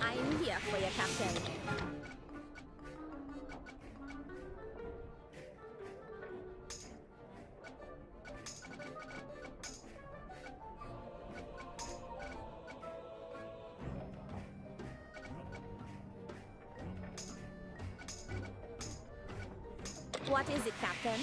I'm here for you, Captain. What is it, Captain?